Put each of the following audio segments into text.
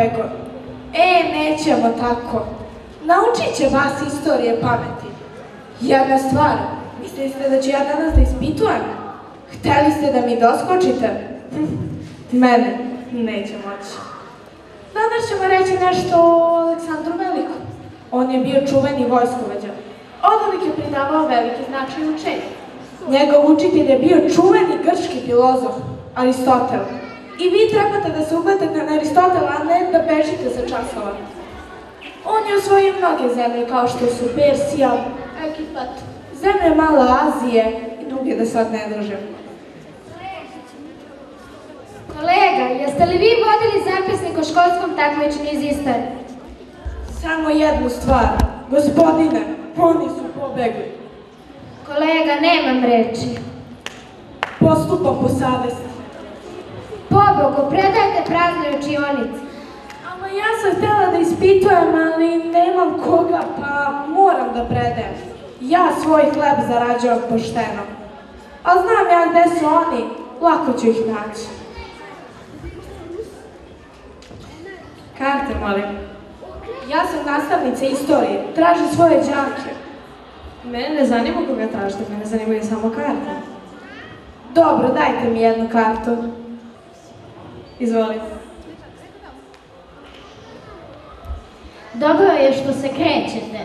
pobego. E, nećemo tako. Naučit će vas istorije pameti. Jedna stvar, mislili ste da ću ja danas da ispitujem? Hteli ste da mi doskočite? Mene neće moći. Danas ćemo reći nešto o Aleksandru Velikom. On je bio čuveni vojskovođa. Odavik je pridavao veliki značaj učenju. Njegov učitelj je bio čuveni grčki filozof, Aristotel. I vi trebate da se ugledate na Aristotela, a ne da bežite sa časova. On je osvojio mnoge zemlje kao što su Persija, Egipat, zemlje Male Azije i druge da sad ne držem. Kolega, jeste li vi vodili zapisnik o školskom takmičenju iz istorije? Samo jednu stvar, gospodine, oni su pobegli. Kolega, nemam reči. Postupam po savesti. Pobogu, predajte praznoj učionici. Ama ja sam htjela da ispitujem, ali nemam koga, pa moram da predajem. Ja svoj hleb zarađujem pošteno. A znam ja gde su oni, lako ću ih naći. Karte, molim. Ja sam nastavnica istorije, tražim svoje đake. Mene ne zanima koga tražite, mene zanimaju samo karte. Dobro, dajte mi jednu kartu. Izvolite. Dobro je što se krećete.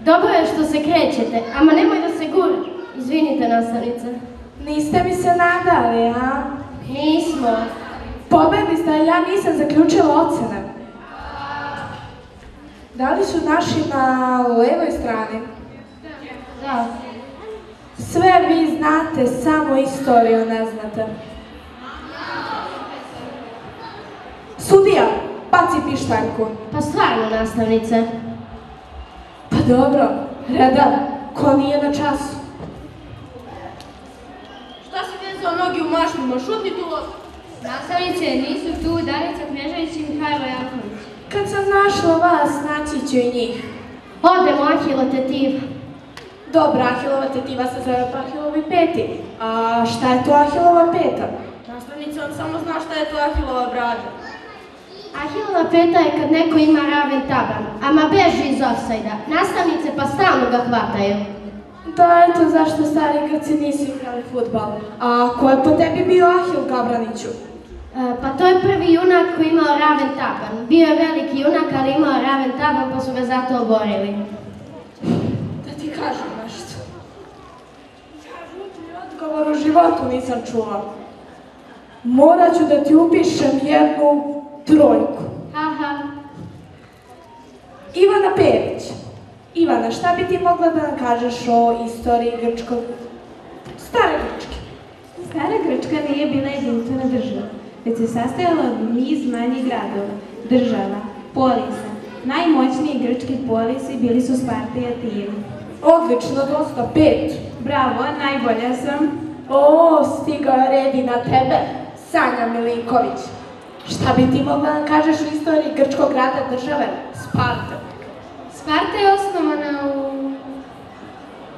Dobro je što se krećete, ama nemoj da se guraš. Izvinite, nastavnice. Niste mi se nadali, a? Nismo. Pobegli ste, ja nisam zaključila ocene. Da li su naši na levoj strani? Da. Sve vi znate, samo istoriju ne znate. Sudija, baci pištaljku. Pa stvarno, nastavnice. Pa dobro, Redar, ko nije na času? Šta si vezao nogi u mašnima? Šutni tu los. Nastavnice, nisu tu Danica Knežević i Mihajlo Jaković. Kad sam našla vas, naći ću i njih. Odemo Ahilo tetiva. Dobro, Ahilova tetiva se zove po Ahilovi peti. A šta je to Ahilova peta? Nastavnica, on samo zna šta je to Ahilova brada. Ahilova peta je kad neko ima raven taban, ama beži iz ofsajda. Nastavnice pa stalno ga hvataju. Da, eto zašto stari Grci nisu igrali futbal. A ko je po tebi bio Ahil Gabraniću? E, pa to je prvi junak koji imao raven taban. Bio je veliki junak, ali imao raven taban, pa su ga zato oborili. Da ti kažem ti odgovor u životu nisam čula. Morat ću da ti upišem jednu trojku. Aha, Ivana Perić. Ivana, šta bi ti mogla da nam kažeš o istoriji grčkog... Stare Grčke. Stara Grčka nije bila jedinstvena država, već se sastojala od niz manjih gradova, država, polisa. Najmoćniji grčki polisi bili su Sparta i Atina. Odlično, dosta, pet. Bravo, najbolja sam. O, stigao red i na tebe, Sanja Milinković. Šta bi ti mogla da kažeš o istoriji grčkog grada države? Sparta. Sparta je osnovana u...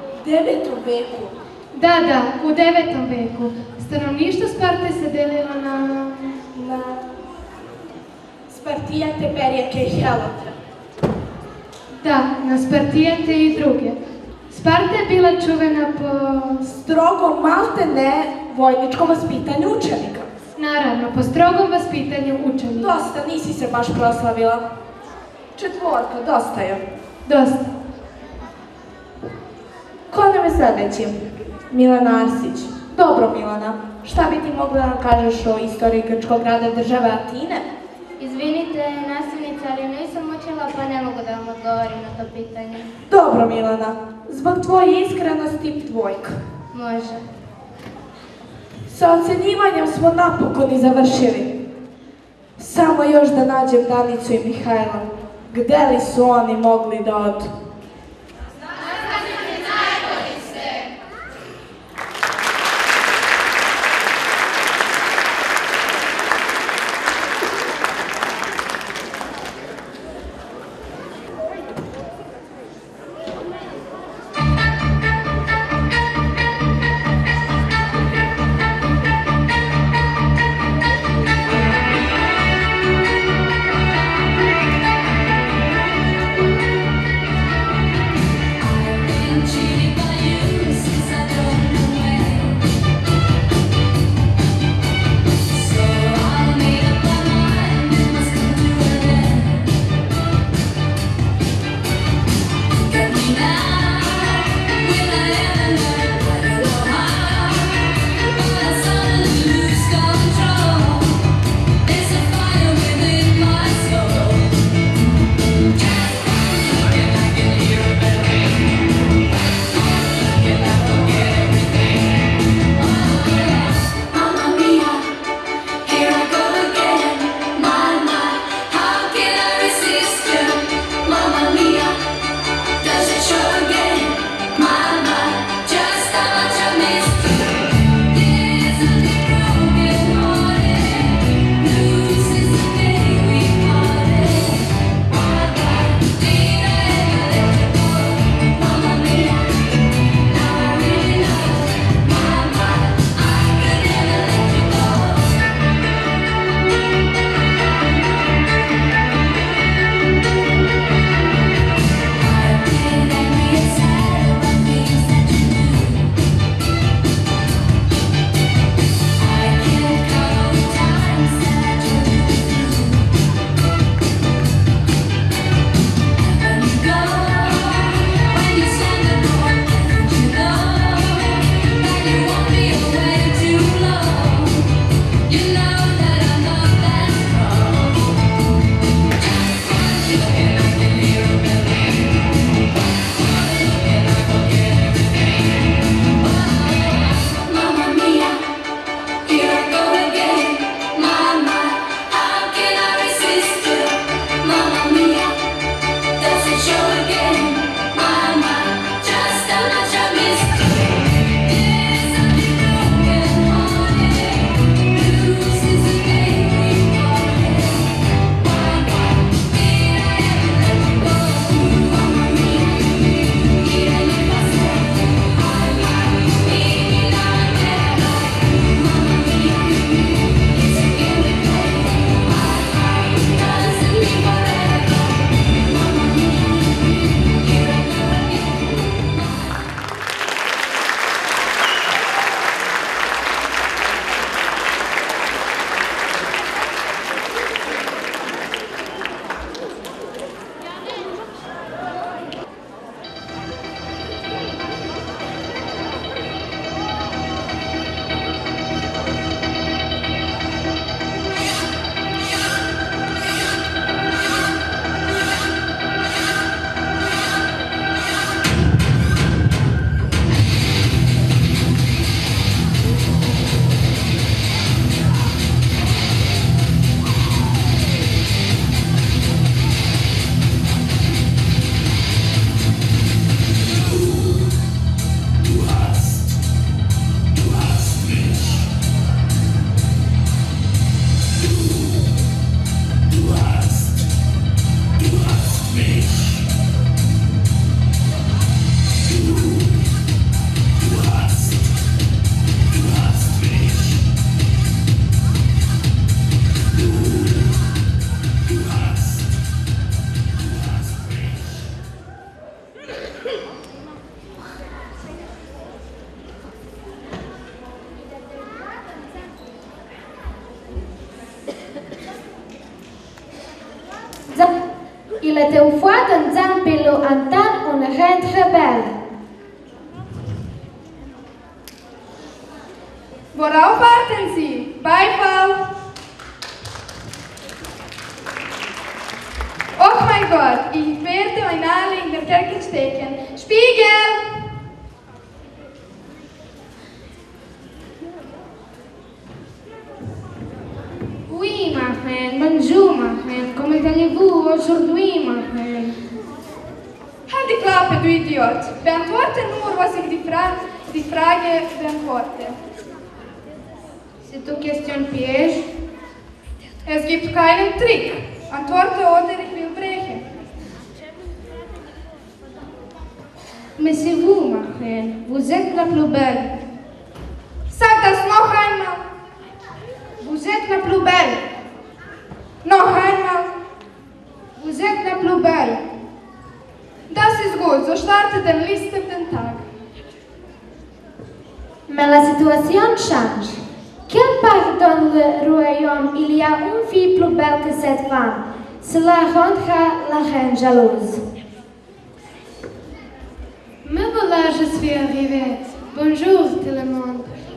U devetom veku. Da, da, u 9. veku. Stanovništvo Sparte se delilo na... Na Spartijate, Perijake i Helote. Da, na Spartijete i druge. Sparta je bila čuvena po... Strogo malte ne vojničkom vaspitanju učenika. Naravno, po strogom vaspitanju učenika. Dosta, nisi se baš proslavila. Četvorka, dosta je. Dosta. Ko nam je sledeći? Milan Arsić. Dobro, Milana. Šta bi ti mogla da nam kažeš o istoriji grčkog grada države Atine? Izvinite, ali učila pa ne mogu da vam odgovorim na to pitanje. Dobro, Milana. Zbog tvoje iskrenosti dvojka. Može. Sa ocenjivanjem smo napokon i završili. Samo još da nađem Danicu i Mihajla. Gde li su oni mogli da odu?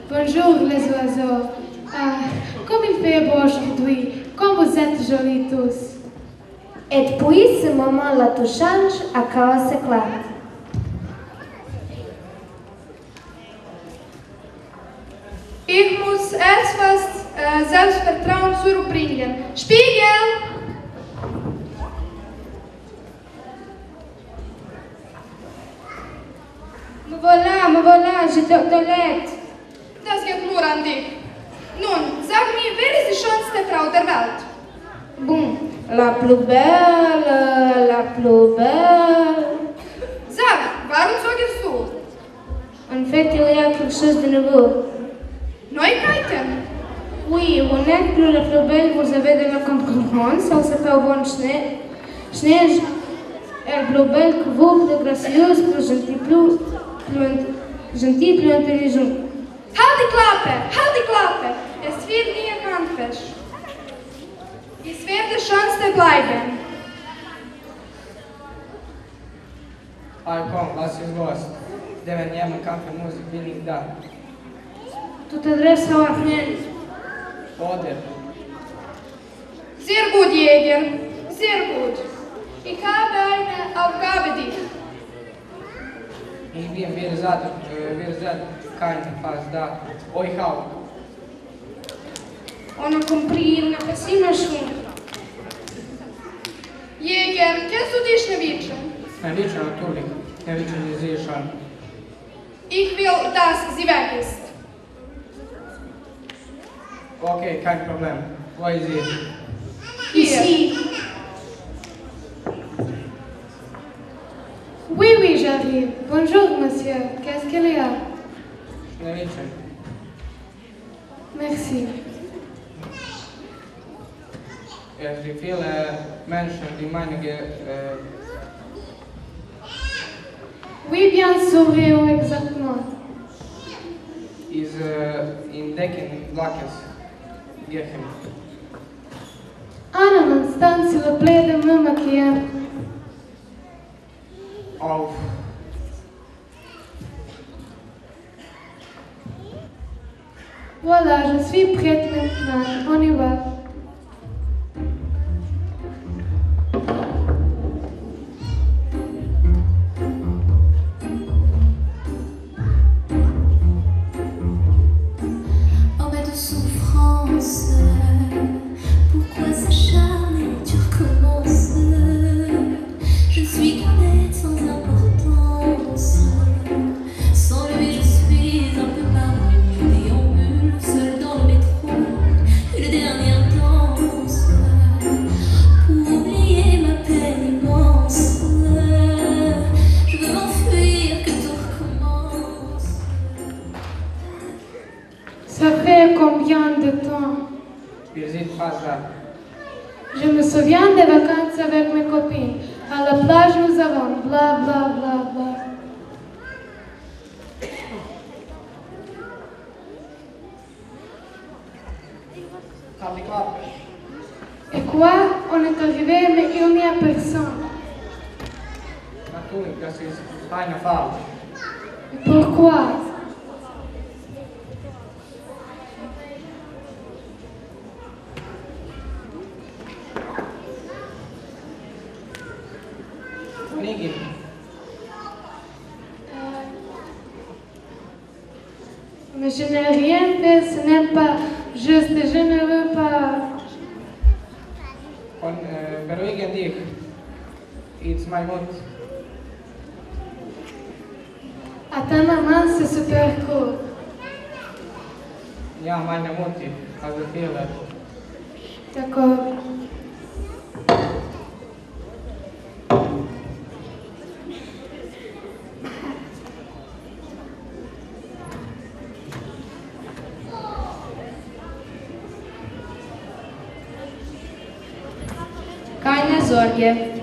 Bonjour les oiseaux. Ah, comme il fait beau aujourd'hui. Comme vous êtes jolis tous. Et puis, ce moment-là, tout change, à chaos éclate. Ich muss etwas äh, Selbstvertrauen zurückbringen. Spiegel! Me voilà, me voilà, j'étais aux toilettes. Das geht nur an dich. Nun, sag mir, wer ist die schönste Frau der Welt? Bon, la plus belle, la plus belle. Sag, warum sagst du? En fait, il y a quelque chose de nouveau. Neuigkeiten? Oui, vous n'êtes plus la plus belle, vous avez de la concurrence, elle s'appelle Von Schnee. Schnee est plus belle que vous, plus gracieuse, plus gentille, plus, plus gentille, plus intelligente. Halt die Klappe! Halt die Klappe! Es wird nie handfest. Ich werde Schönste bleiben. Aj, kom, vas je gost. Deven njema kafe, muzik, vinik, da. Tu t'adresses à la reine. Ode. Sehr gut, Jäger. Sehr gut. Ich habe eine Aufgabe dich. Ich bin wir äh, wir seid keine fast da. Oi, hau. On a compris, il n'a pas si machin. Jäger, kennst du die Schneewittchen? Na viče natürlich. Ne viče ni zišan. Ich will, dass sie weg ist. Ok, kein Problem. Wo ist sie? Hier. Ici. Oui, oui, j'arrive. Bonjour, monsieur. Qu'est-ce qu'il y a Merci. Er die viele Menschen, die meinige äh, Oui, bien sûr, exactement. iz äh, in Decken Lakes gehen. S'il vous plaît, de me maquiller. Auf. Voilà, je suis prête maintenant. On y va. E qua é est arrivé il n'y a personne. Ma tu, che sei in Spagna, fallo. Also viele. D'accord. Keine Sorge.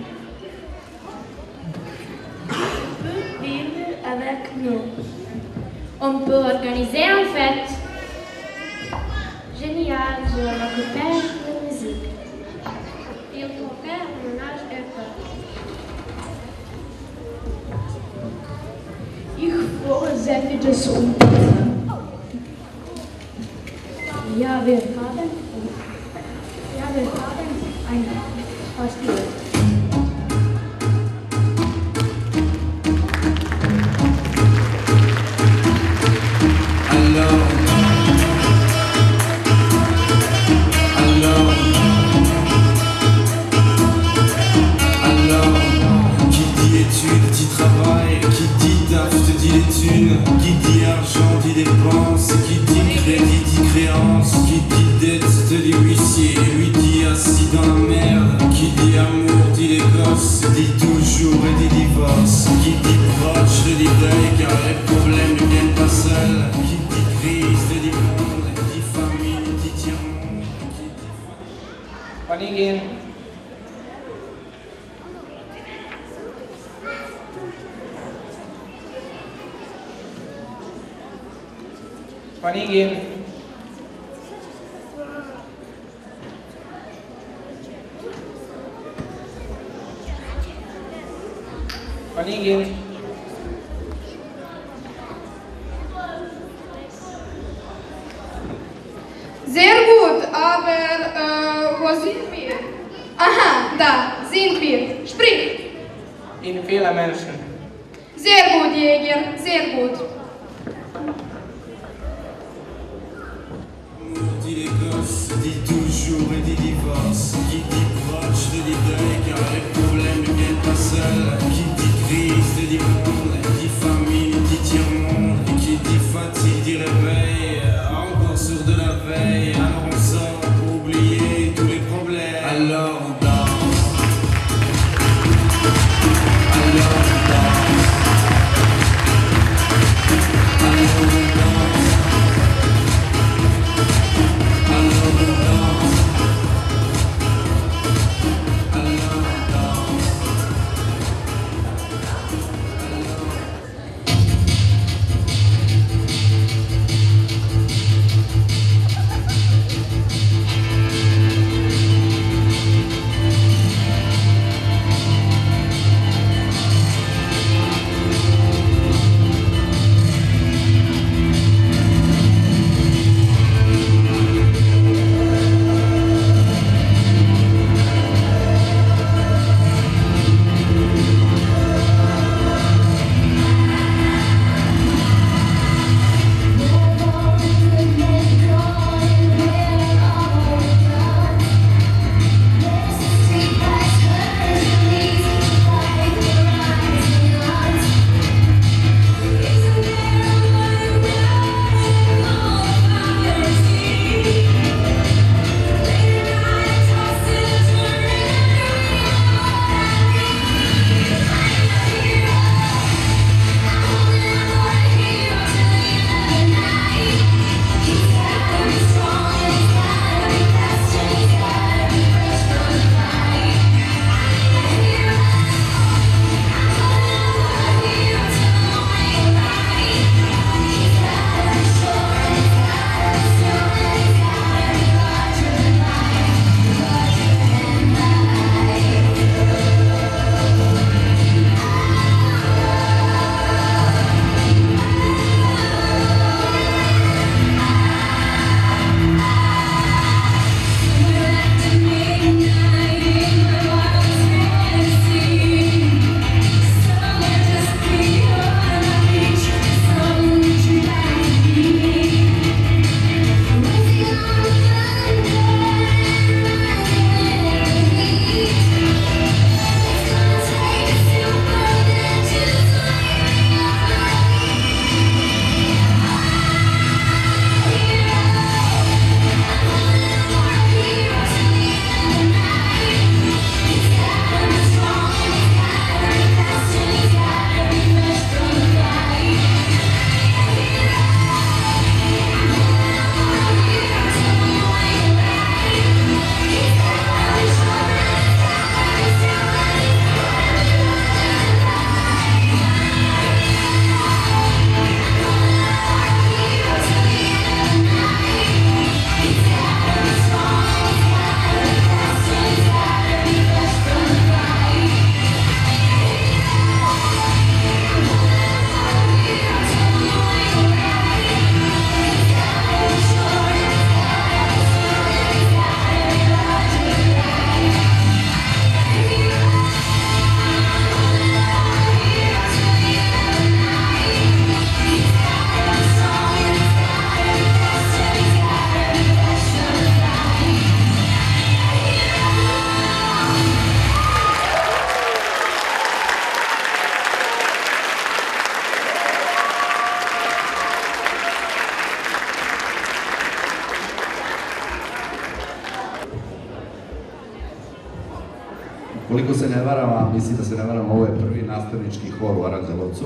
ne varam, a mislim da se ne varam, ovo je prvi nastavnički hor u Aranđelovcu.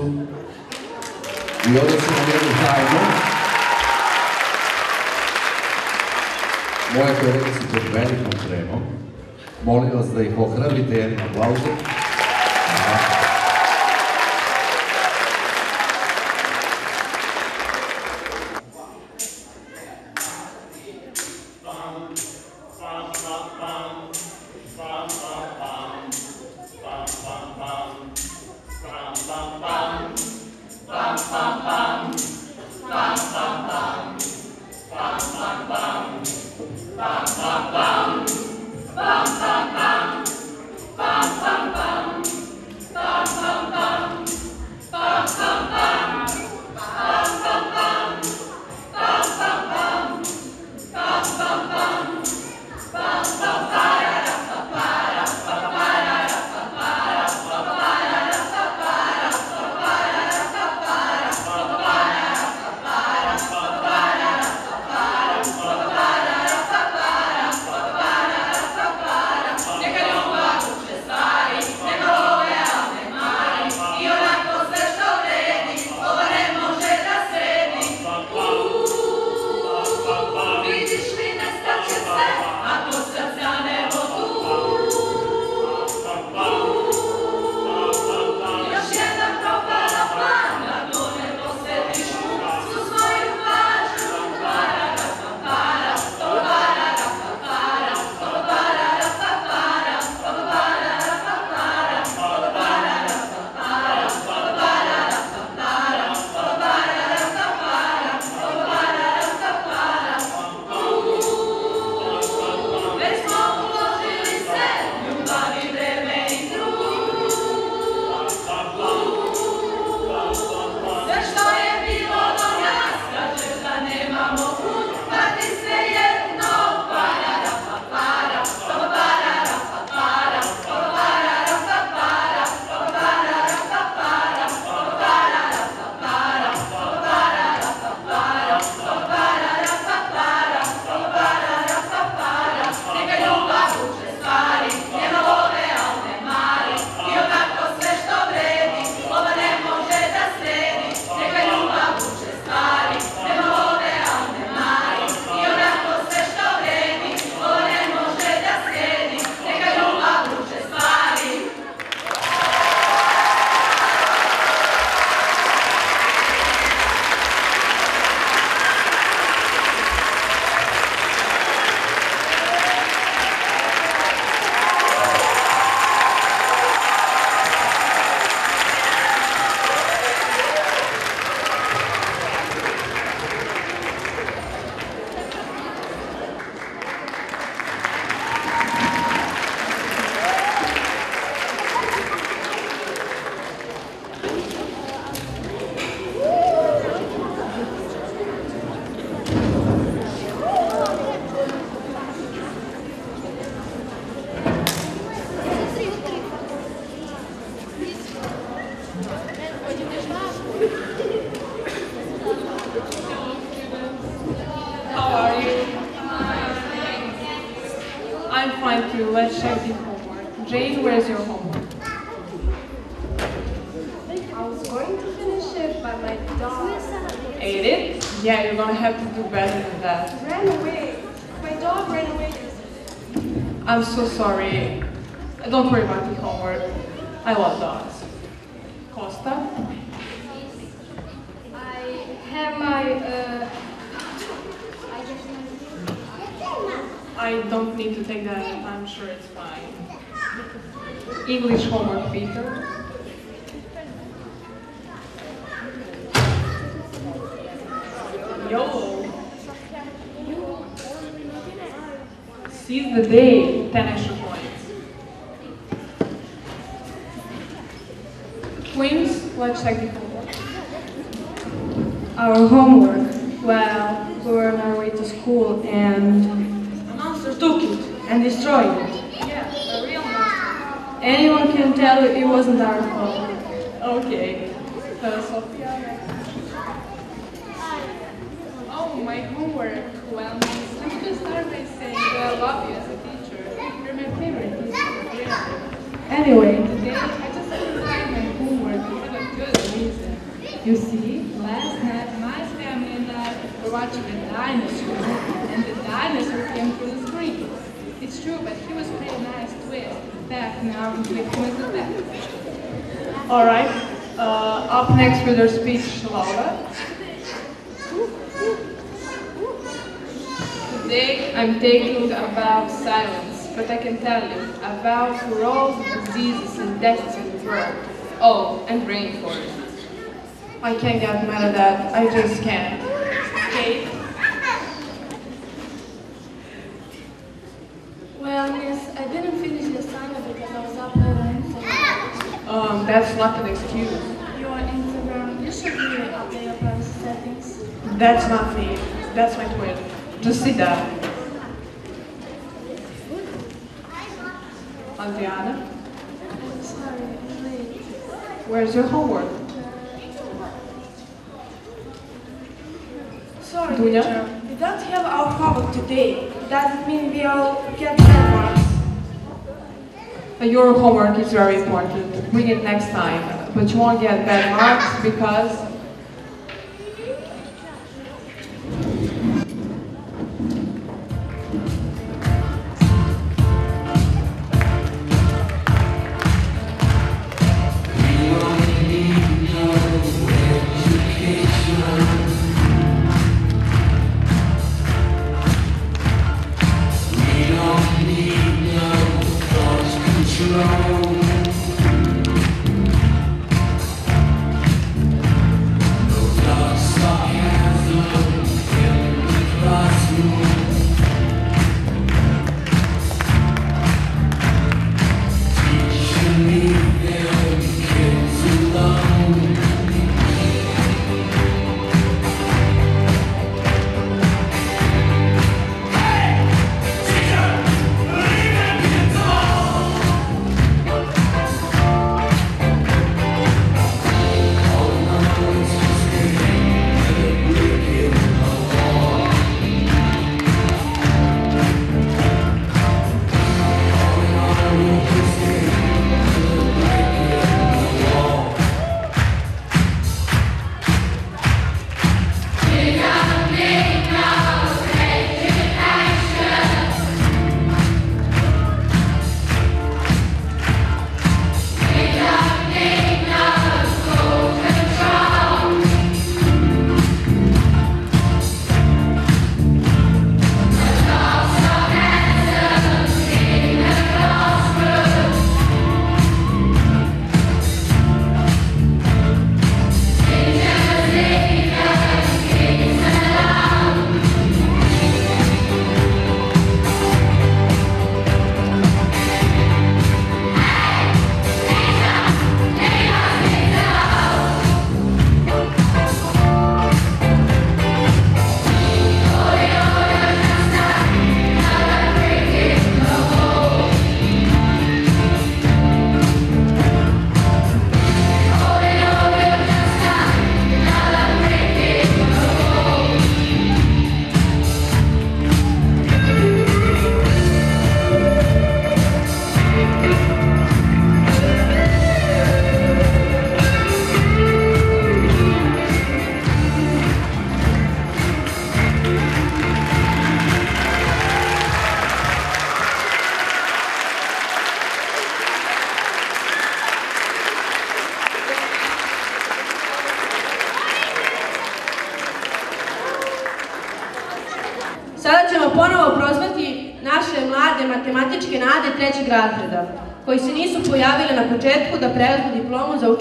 I ovde su nam jednu tajnu. Moje kolege su pod velikom tremom. Molim vas da ih ohrabrite jednim aplauzom. the day 10 extra points. Twins, let's check Anyway, today I just couldn't find my homework for a good reason. You see, last night my family and I were watching a dinosaur, and the dinosaur came through the screen. It's true, but he was pretty nice twist. In fact, now we give him as a pet. All right. Uh, up next with her speech, Laura. Today I'm taking about silence, but I can tell you, a vow for all the diseases and deaths in the world. Oh, and rainforest. I can't get mad at that. I just can't. Kate, Well, miss, I didn't finish the assignment because I was uploading Instagram. Um, that's not an excuse. Your Instagram, you should really update your privacy settings. That's not me. That's my twin. Just sit down. Adriana, Sorry, late. where's your homework? Sorry, Dunya? teacher. We don't have our homework today. Does it mean we all get bad marks? Uh, Your homework is very important. Bring it next time. But you won't get bad marks because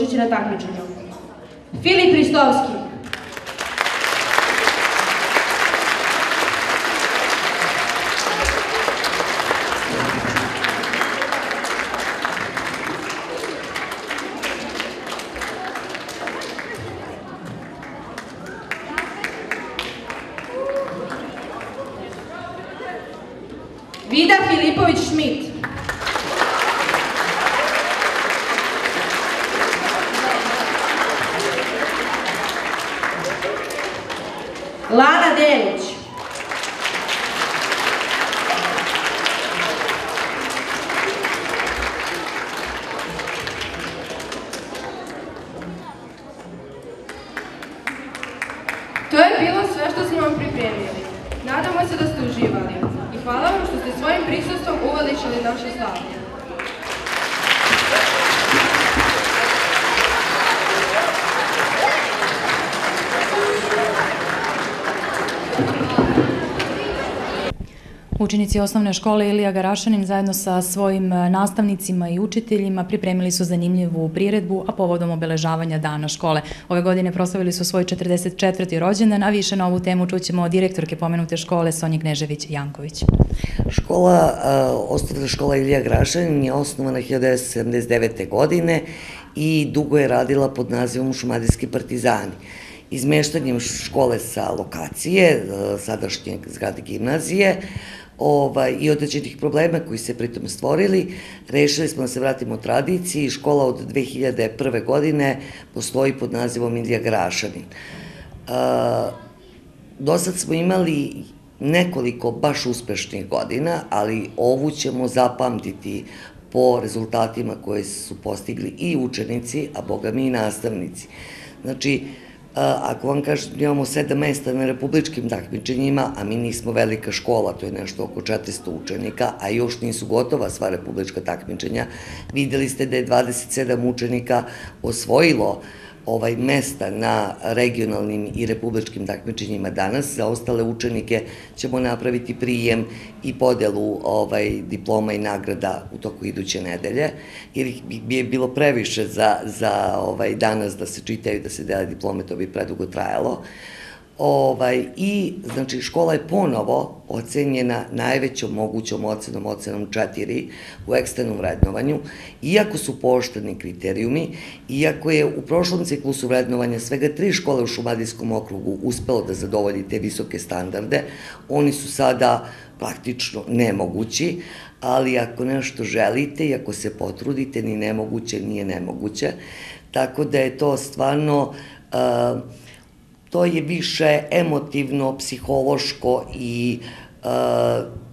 učeće na takmičenju. Filip Ristovski. To je bilo sve što smo vam pripremili. Nadamo se da ste uživali i hvala vam što ste svojim prisustvom uveličili naše slavlje. Učenici osnovne škole Ilija Garašanin zajedno sa svojim e, nastavnicima i učiteljima pripremili su zanimljivu priredbu, a povodom obeležavanja dana škole. Ove godine proslavili su svoj 44. rođendan, a više na ovu temu čućemo od direktorke pomenute škole Sonje Knežević-Janković. Škola, osnovna škola Ilija Grašanin je osnovana 1979. godine i dugo je radila pod nazivom Šumadijski partizani. Izmeštanjem škole sa lokacije, sadašnje zgrade gimnazije, ovaj, i određenih problema koji se pritom stvorili, rešili smo da se vratimo tradiciji. Škola od 2001. godine postoji pod nazivom Ilija Grašanin. do sad smo imali nekoliko baš uspešnih godina, ali ovu ćemo zapamtiti po rezultatima koje su postigli i učenici, a boga mi i nastavnici. Znači, ako vam kažem, imamo sedam mesta na republičkim takmičenjima, a mi nismo velika škola, to je nešto oko 400 učenika, a još nisu gotova sva republička takmičenja, videli ste da je 27 učenika osvojilo uh, ovaj mesta na regionalnim i republičkim takmičenjima danas. Za ostale učenike ćemo napraviti prijem i podelu ovaj, diploma i nagrada u toku iduće nedelje, jer bi je bilo previše za, za ovaj, danas da se čitaju, da se dele diplome, to bi predugo trajalo. Ovaj, I, znači, škola je ponovo ocenjena najvećom mogućom ocenom, ocenom 4 u eksternom vrednovanju, iako su pošteni kriterijumi, iako je u prošlom ciklusu vrednovanja svega tri škole u Šumadijskom okrugu uspelo da zadovolji te visoke standarde, oni su sada praktično nemogući, ali ako nešto želite i ako se potrudite, ni nemoguće nije nemoguće. Tako da je to stvarno... Uh, to je više emotivno, psihološko i e,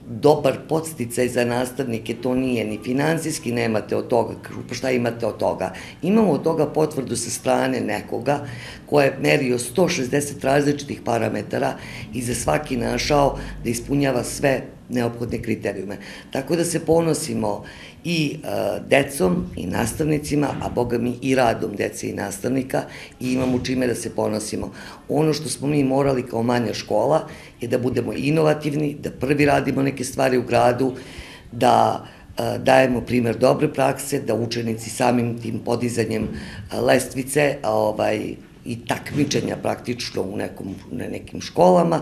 dobar podsticaj za nastavnike, to nije ni finansijski, nemate od toga, pa šta imate od toga? Imamo od toga potvrdu sa strane nekoga ko je merio 160 različitih parametara i za svaki našao da ispunjava sve neophodne kriterijume. Tako da se ponosimo i e, decom i nastavnicima, a boga mi i radom dece i nastavnika i imamo čime da se ponosimo. Ono što smo mi morali kao manja škola je da budemo inovativni, da prvi radimo neke stvari u gradu, da e, dajemo primer dobre prakse, da učenici samim tim podizanjem e, lestvice ovaj, i takmičenja praktično u nekom, na nekim školama,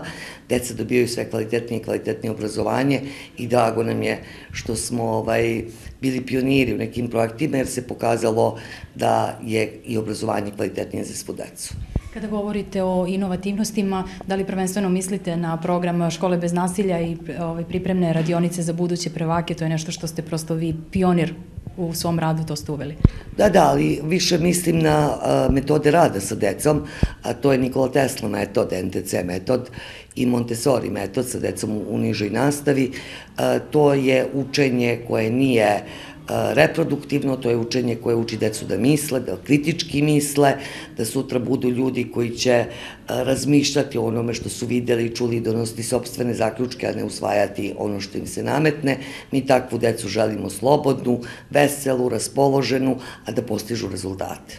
deca dobijaju sve kvalitetnije i kvalitetnije obrazovanje i drago nam je što smo ovaj, bili pioniri u nekim projektima jer se pokazalo da je i obrazovanje kvalitetnije za svu decu. Kada govorite o inovativnostima, da li prvenstveno mislite na program Škole bez nasilja i ovaj, pripremne radionice za buduće prvake, to je nešto što ste prosto vi pionir u svom radu to ste uveli? Da, da, ali više mislim na uh, metode rada sa decom, a to je Nikola Tesla metod, NTC metod i Montessori metod sa decom u, u nižoj nastavi. Uh, to je učenje koje nije reproduktivno, to je učenje koje uči decu da misle, da kritički misle, da sutra budu ljudi koji će razmišljati o onome što su videli i čuli i donositi sobstvene zaključke, a ne usvajati ono što im se nametne. Mi takvu decu želimo slobodnu, veselu, raspoloženu, a da postižu rezultate.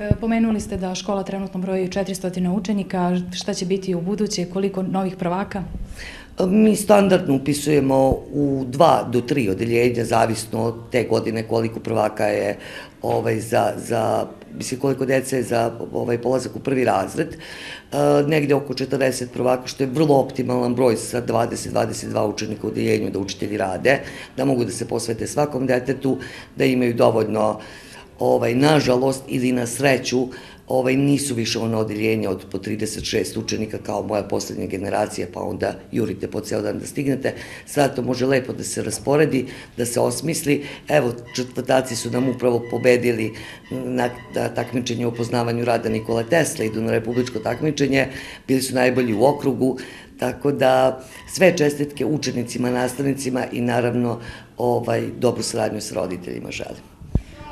E, pomenuli ste da škola trenutno broji 400 učenika, šta će biti u buduće, koliko novih prvaka? Mi standardno upisujemo u dva do tri odeljenja, zavisno od te godine koliko prvaka je ovaj, za, za mislim koliko dece je za ovaj, polazak u prvi razred, e, negde oko 40 prvaka, što je vrlo optimalan broj sa 20-22 učenika u odeljenju da učitelji rade, da mogu da se posvete svakom detetu, da imaju dovoljno ovaj, nažalost ili na sreću, ovaj, nisu više ono odeljenje od po 36 učenika kao moja poslednja generacija, pa onda jurite po ceo dan da stignete. Sad to može lepo da se rasporedi, da se osmisli. Evo, četvrtaci su nam upravo pobedili na, na takmičenju o poznavanju rada Nikola Tesla, idu na republičko takmičenje, bili su najbolji u okrugu, Tako da sve čestitke učenicima, nastavnicima i naravno ovaj, dobru saradnju sa roditeljima želim.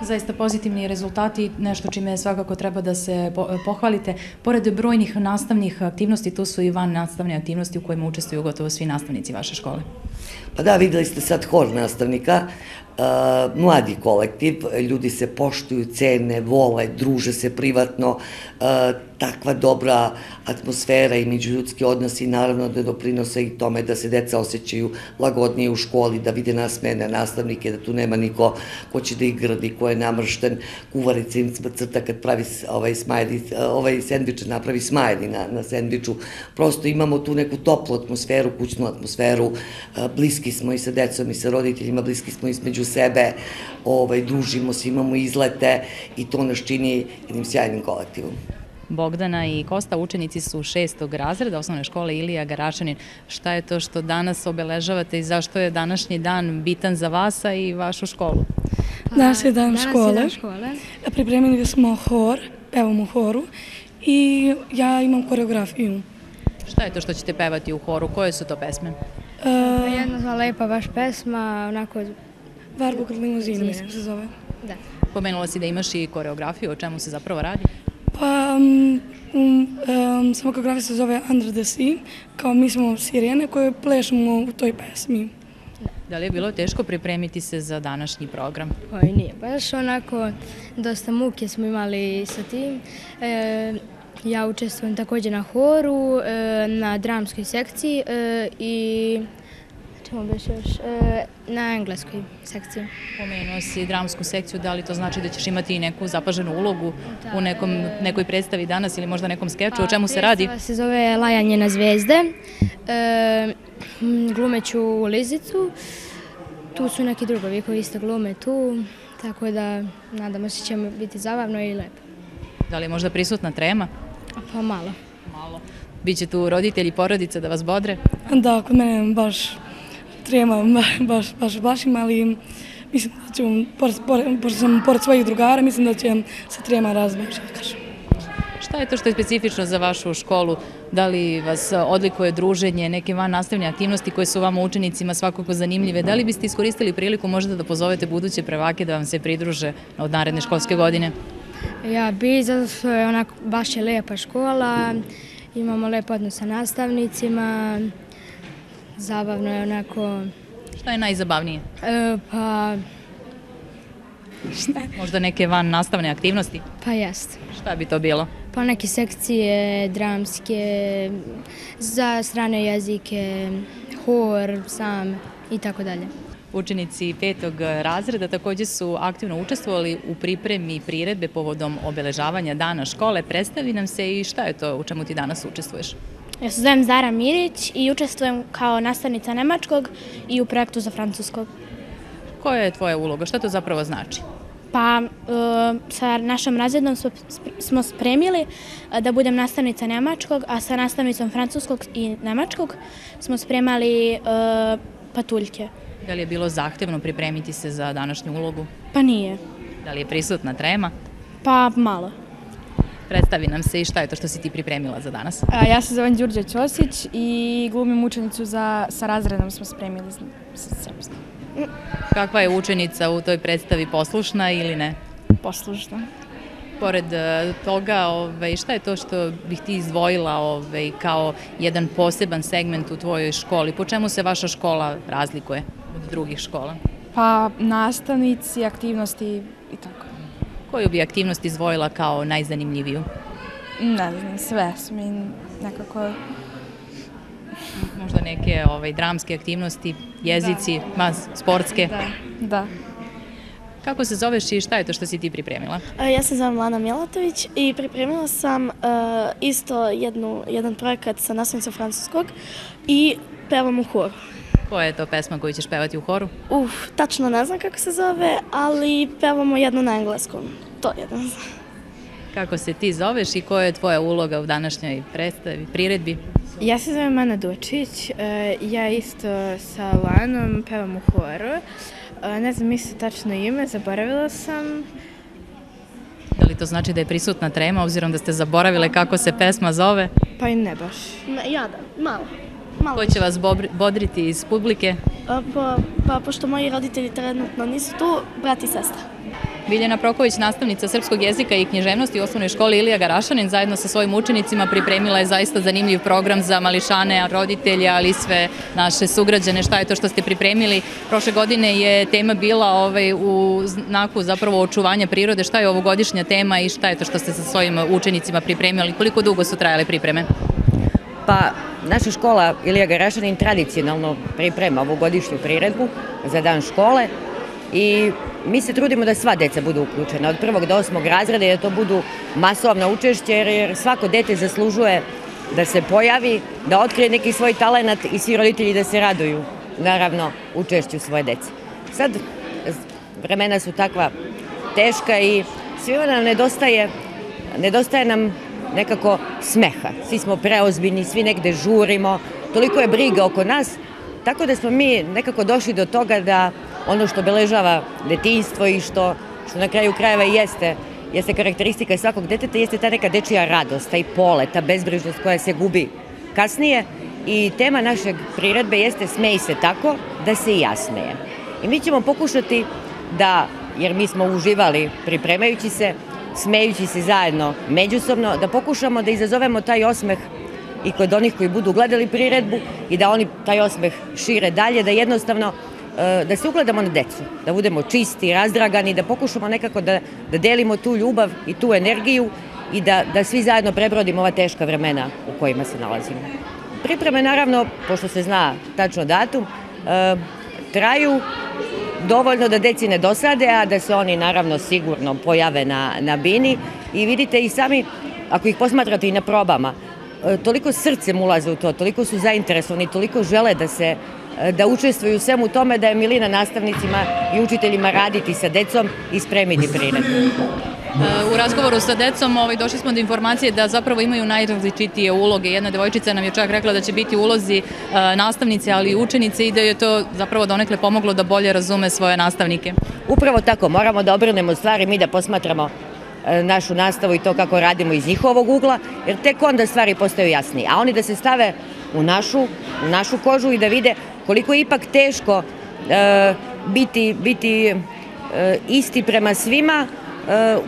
Zaista pozitivni rezultati, nešto čime svakako treba da se po- pohvalite. Pored brojnih nastavnih aktivnosti, tu su i van nastavne aktivnosti u kojima učestvuju gotovo svi nastavnici vaše škole. Pa da, videli ste sad hor nastavnika, mladi kolektiv, ljudi se poštuju, cene, vole, druže se privatno, uh, takva dobra atmosfera i međuljudski odnosi naravno da doprinose i tome da se deca osjećaju lagodnije u školi, da vide nasmene nastavnike, da tu nema niko ko će da igradi, ko je namršten, kuvarica im crta kad pravi ovaj, ovaj sendvič napravi smajli na, na sendviču. Prosto imamo tu neku toplu atmosferu, kućnu atmosferu, a, bliski smo i sa decom i sa roditeljima, bliski smo između sebe, ovaj, družimo se, imamo izlete i to nas čini jednim sjajnim kolektivom. Bogdana i Kosta učenici su šestog razreda osnovne škole Ilija Garašanin. Šta je to što danas obeležavate i zašto je današnji dan bitan za vas i vašu školu? Danas je dan danas je škole. dan škole. Pripremili smo hor, pevamo horu i ja imam koreografiju. Šta je to što ćete pevati u horu? Koje su to pesme? Pa Jedna lepa baš pesma, onako... Varbu kod limuzine, mislim se zove. Da. Pomenula si da imaš i koreografiju, o čemu se zapravo radi? Pa, um, um, um, sama koreografija se zove Under the Sea, kao mi smo sirene koje plešemo u toj pesmi. Da li je bilo teško pripremiti se za današnji program? Pa i nije baš onako, dosta muke smo imali sa tim. E, ja učestvujem također na horu, e, na dramskoj sekciji e, i čemu biš još, e, na engleskoj sekciji. Pomenuo si dramsku sekciju, da li to znači da ćeš imati i neku zapaženu ulogu u nekom, nekoj predstavi danas ili možda nekom skeču? O čemu se radi? Predstava se zove Lajanje na zvezde. E, glumeću Lizicu. Tu su neki drugovi koji isto glume tu. Tako da nadamo se će biti zabavno i lepo. Da li je možda prisutna trema? Pa malo. Malo. Biće tu roditelji i porodica da vas bodre? Da, kod mene baš trema, ba- baš, baš, baš ima, ali mislim da ću, pošto sam pored svojih drugara, mislim da će se trema razbeći, da kažem. Šta je to što je specifično za vašu školu? Da li vas odlikuje druženje, neke van nastavne aktivnosti koje su vama učenicima svakako zanimljive? Da li biste iskoristili priliku možda da pozovete buduće prvake da vam se pridruže od naredne školske godine? Ja bi, zato što je onako baš je lepa škola. Imamo lep odnos sa nastavnicima. Zabavno je onako... Šta je najzabavnije? E, pa, Možda neke van nastavne aktivnosti? pa jest. Šta bi to bilo? Pa neke sekcije dramske, za strane jezike, hor, sam i tako dalje. Učenici petog razreda takođe su aktivno učestvovali u pripremi priredbe povodom obeležavanja dana škole. Predstavi nam se i šta je to u čemu ti danas učestvuješ? Ja se zovem Zara Mirić i učestvujem kao nastavnica nemačkog i u projektu za francuskog. Koja je tvoja uloga? Šta to zapravo znači? Pa e, sa našom razredom smo- spremili e, da budem nastavnica nemačkog, a sa nastavnicom francuskog i nemačkog smo spremali e, patuljke. Da li je bilo zahtevno pripremiti se za današnju ulogu? Pa nije. Da li je prisutna trema? Pa malo. Predstavi nam se i šta je to što si ti pripremila za danas. A, Ja se zovem Đurđe Ćosić i glumim učenicu za, sa razredom smo spremili s- sa srpskom. Kakva je učenica u toj predstavi, poslušna ili ne? Poslušna. Pored e, toga, ovaj, šta je to što bih ti izdvojila ovaj, kao jedan poseban segment u tvojoj školi? Po čemu se vaša škola razlikuje od drugih škola? Pa nastavnici, aktivnosti. Koju bi aktivnost izdvojila kao najzanimljiviju? Ne znam, sve su mi nekako... Možda neke ovaj, dramske aktivnosti, jezici, ma, sportske? Da, da. Kako se zoveš i šta je to što si ti pripremila? E, Ja se zovem Lana Mjelatović i pripremila sam e, isto jednu, jedan projekat sa nastavnicom francuskog i pevam u horu. Koja je to pesma koju ćeš pevati u horu? Uf, tačno ne znam kako se zove, ali pevamo jednu na engleskom. To jedan znam. Kako se ti zoveš i koja je tvoja uloga u današnjoj predstavi, priredbi? Ja se zovem Ana Dučić, e, ja isto sa Lanom pevam u horu. E, Ne znam isto tačno ime, zaboravila sam. Da li to znači da je prisutna trema, obzirom da ste zaboravile kako se pesma zove? Pa i ne baš. Ne, ja da, malo. Malo. Ko će vas bodriti iz publike? Pa, pa pošto moji roditelji trenutno nisu tu, brat i sestra. Biljana Proković, nastavnica srpskog jezika i književnosti u osnovnoj školi Ilija Garašanin, zajedno sa svojim učenicima pripremila je zaista zanimljiv program za mališane, roditelje, ali i sve naše sugrađane. Šta je to što ste pripremili? Prošle godine je tema bila ovaj, u znaku zapravo očuvanja prirode. Šta je ovogodišnja tema i šta je to što ste sa svojim učenicima pripremili? Koliko dugo su trajale pripreme? Pa, naša škola Ilija Garašanin tradicionalno priprema ovu godišnju priredbu za dan škole i mi se trudimo da sva deca budu uključena, od prvog do osmog razreda i da to budu masovna učešće, jer svako dete zaslužuje da se pojavi, da otkrije neki svoj talenat i svi roditelji da se raduju, naravno, učešću svoje dece. Sad, vremena su takva teška i svima nam nedostaje, nedostaje nam nekako smeha. Svi smo preozbiljni, svi negde žurimo, toliko je briga oko nas, tako da smo mi nekako došli do toga da ono što obeležava detinjstvo i što, što na kraju krajeva jeste, jeste karakteristika svakog deteta, jeste ta neka dečija radost, taj pole, ta bezbrižnost koja se gubi kasnije i tema našeg priredbe jeste smej se tako da se i ja smejem. I mi ćemo pokušati da, jer mi smo uživali pripremajući se, smejući se zajedno međusobno, da pokušamo da izazovemo taj osmeh i kod onih koji budu gledali priredbu i da oni taj osmeh šire dalje, da jednostavno e, da se ugledamo na decu, da budemo čisti, razdragani, da pokušamo nekako da, da delimo tu ljubav i tu energiju i da, da svi zajedno prebrodimo ova teška vremena u kojima se nalazimo. Pripreme, naravno, pošto se zna tačno datum, e, traju dovoljno da deci ne dosade, a da se oni naravno sigurno pojave na, na bini i vidite i sami, ako ih posmatrate i na probama, e, toliko srcem ulaze u to, toliko su zainteresovani, toliko žele da se e, da učestvuju u svemu tome da je Milina nastavnicima i učiteljima raditi sa decom i spremiti priredbu. U razgovoru sa decom ovaj, došli smo do informacije da zapravo imaju najrazličitije uloge. Jedna devojčica nam je čak rekla da će biti ulozi uh, nastavnice, ali i učenice i da je to zapravo donekle pomoglo da bolje razume svoje nastavnike. Upravo tako, moramo da obrnemo stvari, mi da posmatramo e, našu nastavu i to kako radimo iz njihovog ugla, jer tek onda stvari postaju jasnije. A oni da se stave u našu, u našu kožu i da vide koliko je ipak teško e, biti, biti e, isti prema svima,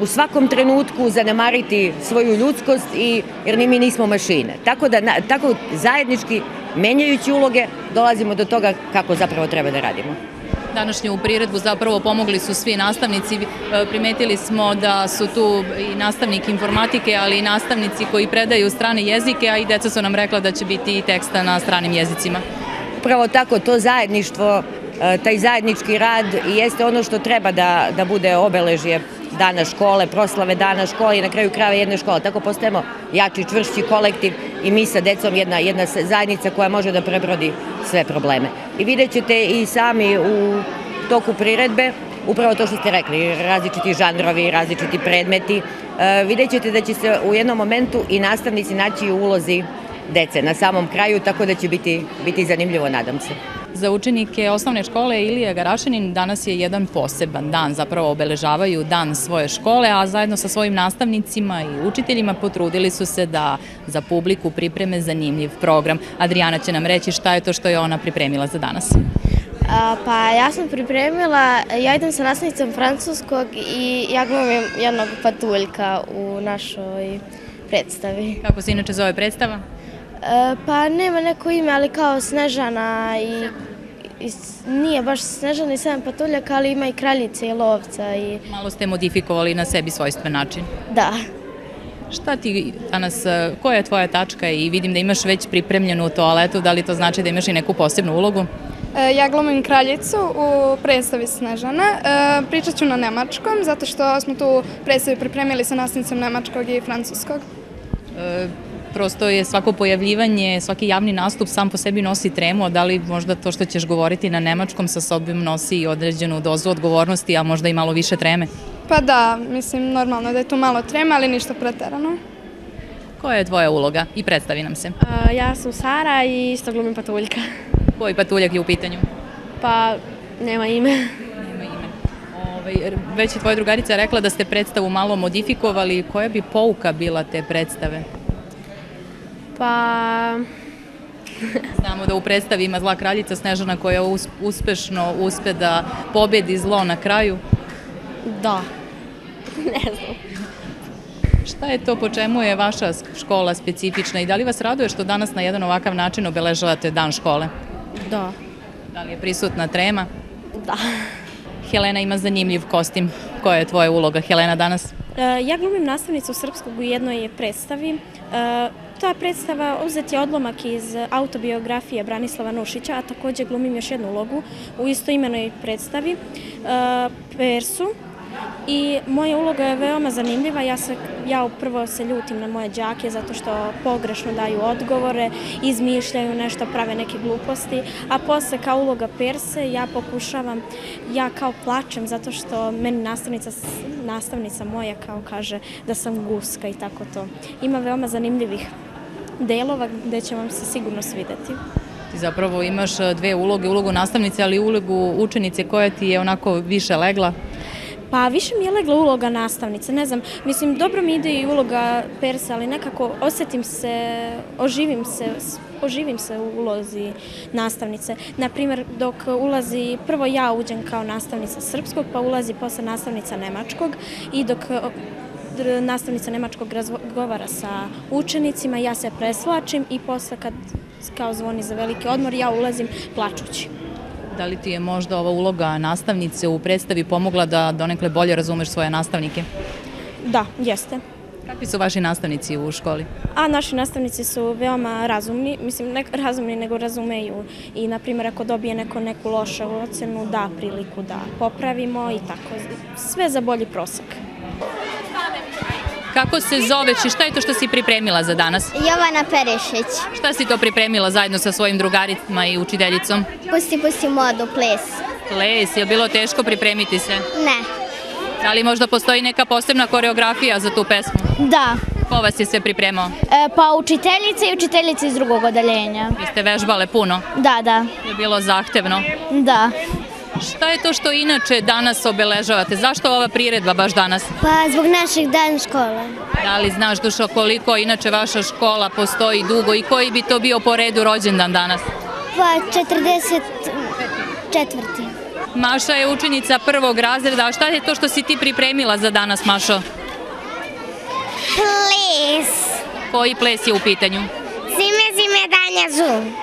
u svakom trenutku zanemariti svoju ljudskost i jer ni mi nismo mašine. Tako da tako zajednički menjajući uloge dolazimo do toga kako zapravo treba da radimo. Današnju priredbu zapravo pomogli su svi nastavnici. Primetili smo da su tu i nastavnik informatike, ali i nastavnici koji predaju strane jezike, a i deca su nam rekla da će biti i teksta na stranim jezicima. Upravo tako, to zajedništvo, taj zajednički rad jeste ono što treba da, da bude obeležje dana škole, proslave dana škole i na kraju krajeva jedne škole. Tako postajemo jači, čvršći kolektiv i mi sa decom jedna, jedna zajednica koja može da prebrodi sve probleme. I vidjet ćete i sami u toku priredbe, upravo to što ste rekli, različiti žanrovi, različiti predmeti, e, vidjet ćete da će se u jednom momentu i nastavnici naći u ulozi dece na samom kraju, tako da će biti, biti zanimljivo, nadam se. Za učenike osnovne škole Ilija Garašanin danas je jedan poseban dan, zapravo obeležavaju dan svoje škole, a zajedno sa svojim nastavnicima i učiteljima potrudili su se da za publiku pripreme zanimljiv program. Adriana će nam reći šta je to što je ona pripremila za danas. A, pa ja sam pripremila, ja idem sa nastavnicom francuskog i ja glumim jednog patuljka u našoj predstavi. Kako se inače zove predstava? E, pa nema neko ime, ali kao Snežana i, i nije baš Snežana i Sedam patuljaka, ali ima i kraljice i lovca. I... Malo ste modifikovali na sebi svojstven način. Da. Šta ti danas, e, koja je tvoja tačka i vidim da imaš već pripremljenu toaletu, da li to znači da imaš i neku posebnu ulogu? E, ja glumim kraljicu u predstavi Snežana. Pričat ću na nemačkom, zato što smo tu predstavi pripremili sa nastavnicom nemačkog i francuskog prosto je svako pojavljivanje, svaki javni nastup sam po sebi nosi tremu, da li možda to što ćeš govoriti na nemačkom sa sobom nosi i određenu dozu odgovornosti, a možda i malo više treme? Pa da, mislim normalno da je tu malo treme, ali ništa preterano. Koja je tvoja uloga? I predstavi nam se. Uh, ja sam Sara i isto glumim patuljka. Koji patuljak je u pitanju? Pa, nema ime. Nema ime. Ove, ovaj, već je tvoja drugarica rekla da ste predstavu malo modifikovali. Koja bi pouka bila te predstave? Pa... Znamo da u predstavi ima zla kraljica Snežana koja uspešno uspe da pobedi zlo na kraju. Da. ne znam. Šta je to po čemu je vaša škola specifična i da li vas raduje što danas na jedan ovakav način obeležavate dan škole? Da. Da li je prisutna trema? Da. Helena ima zanimljiv kostim. Koja je tvoja uloga, Helena, danas? E, Ja glumim nastavnicu srpskog u jednoj predstavi. Ta predstava uzet je odlomak iz autobiografije Branislava Nušića, a takođe glumim još jednu ulogu u istoimenoj predstavi, e, Persu. I moja uloga je veoma zanimljiva. Ja, se, ja prvo se ljutim na moje đake zato što pogrešno daju odgovore, izmišljaju nešto, prave neke gluposti, a posle kao uloga Perse ja pokušavam, ja kao plačem zato što meni nastavnica, nastavnica moja kao kaže da sam guska i tako to. Ima veoma zanimljivih delova gde će vam se sigurno svideti. Ti zapravo imaš e, dve uloge, ulogu nastavnice, ali ulogu učenice koja ti je onako više legla. Pa više mi je legla uloga nastavnice, ne znam, mislim dobro mi ide i uloga persa, ali nekako osetim se, oživim se, oživim se u ulozi nastavnice. Naprimer, dok ulazi, prvo ja uđem kao nastavnica srpskog, pa ulazi posle nastavnica nemačkog i dok nastavnica nemačkog razgovara sa učenicima, ja se preslačim i posle kad kao zvoni za veliki odmor, ja ulazim plačući. Da li ti je možda ova uloga nastavnice u predstavi pomogla da donekle bolje razumeš svoje nastavnike? Da, jeste. Kakvi su vaši nastavnici u školi? A naši nastavnici su veoma razumni, mislim ne razumni nego razumeju i na primjer ako dobije neko neku lošu ocenu da priliku da popravimo i tako, sve za bolji prosek. Kako se zoveš i šta je to što si pripremila za danas? Jovana Perešić. Šta si to pripremila zajedno sa svojim drugaricama i učiteljicom? Pusti, pusti modu, ples. Ples, je li bilo teško pripremiti se? Ne. Da li možda postoji neka posebna koreografija za tu pesmu? Da. Ko vas je sve pripremao? E, pa učiteljice i učiteljice iz drugog odeljenja. Vi ste vežbale puno? Da, da. Je bilo zahtevno? Da. Šta je to što inače danas obeležavate? Zašto ova priredba baš danas? Pa zbog našeg dan škole. Da li znaš, Dušo, koliko inače vaša škola postoji dugo i koji bi to bio po redu rođendan danas? Pa 44. Maša je učenica prvog razreda, a šta je to što si ti pripremila za danas, Mašo? Ples. Koji ples je u pitanju? Zime, zime, danja zum.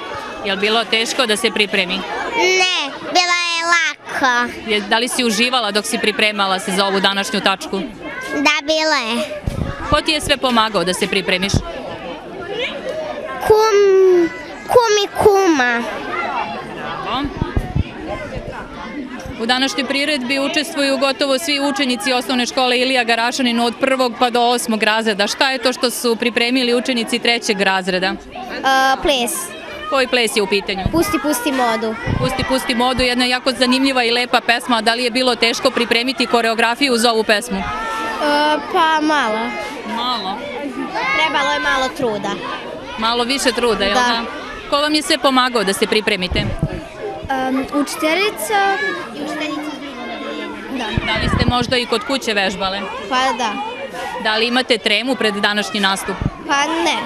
Je li bilo teško da se pripremi? Ne, bila je lako. Da li si uživala dok si pripremala se za ovu današnju tačku? Da, bila je. Ko ti je sve pomagao da se pripremiš? Kum, kum i kuma. U današnjoj priredbi učestvuju gotovo svi učenici osnovne škole Ilija Garašanin od prvog pa do osmog razreda. Šta je to što su pripremili učenici trećeg razreda? Uh, ples. Koji ples je u pitanju? Pusti, pusti modu. Pusti, pusti modu, jedna jako zanimljiva i lepa pesma. Da li je bilo teško pripremiti koreografiju za ovu pesmu? Uh, pa malo. Malo? Trebalo je malo truda. Malo više truda, jel Da. da? Ko vam je sve pomagao da se pripremite? Um, učiteljica i učiteljica. Da. Da li ste možda i kod kuće vežbale? Pa da. Da li imate tremu pred današnji nastup? Pa ne.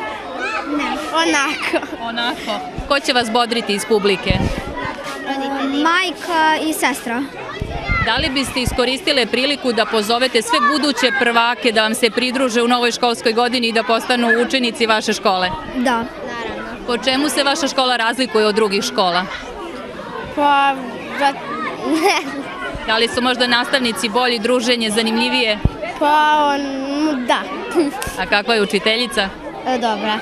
Ne. Onako. Onako. Ko će vas bodriti iz publike? Majka i sestra. Da li biste iskoristile priliku da pozovete sve buduće prvake da vam se pridruže u novoj školskoj godini i da postanu učenici vaše škole? Da. Po čemu se vaša škola razlikuje od drugih škola? Pa, da, Da li su možda nastavnici bolji, druženje, zanimljivije? pa on, da. A kakva je učiteljica? E, Dobra.